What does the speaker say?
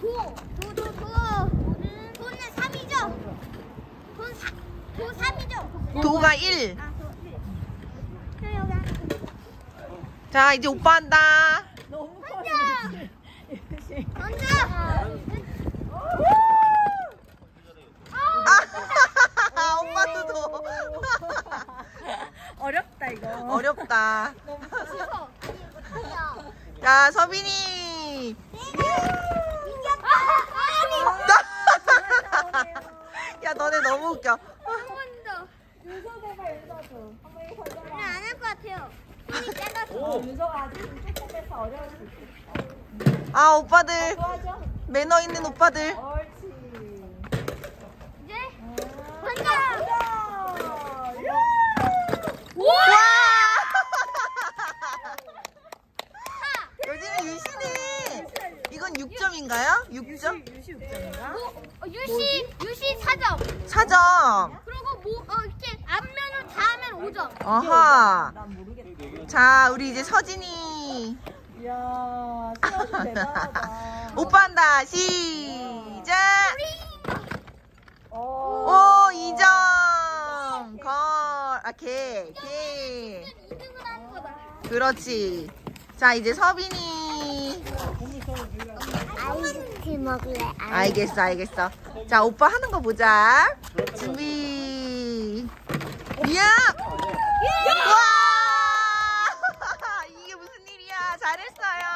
도. 도도 도. 도는 3이죠. 돈 4. 도 3이죠. 도가 1. 아, 도 1. 그래 여기 하나. 자, 이제 오빠 한다. 혼자. 혼자. 아, 오빠도 도. 어렵다 이거. 어렵다. 쉬워. 자, 서빈이. 이겼다. 야, 너네 너무 웃겨. 한번 더. 윤서대가 윤서도. 한번 이거 던져봐. 안할 것 같아요. 힘이 작아서. 어, 윤서가 아직 조금해서 어려울 수 있어. 아, 오빠들. 매너 있는 오빠들. 옳지. 이제 아, 혼자. 와! 여진이 유시네. 이건 6점인가요? 6점? 유시 6점인가? 뭐, 어, 유시 유시 4점. 4점. 그리고 뭐 어, 이렇게 앞면을 다 하면 5점. 어하. 난 모르겠다. 자, 우리 이제 서진이. 이야, 대단하다. 오빠 한다. 시작. 오, 오, 2점. 걸. 아, 개. 개. 2등을 하는 거다. 그렇지. 자, 이제 서빈이. 아이스크림 먹을래. 알겠어, 알겠어. 자, 오빠 하는 거 보자. 준비. 미야! 와! 이게 무슨 일이야? 잘했어요.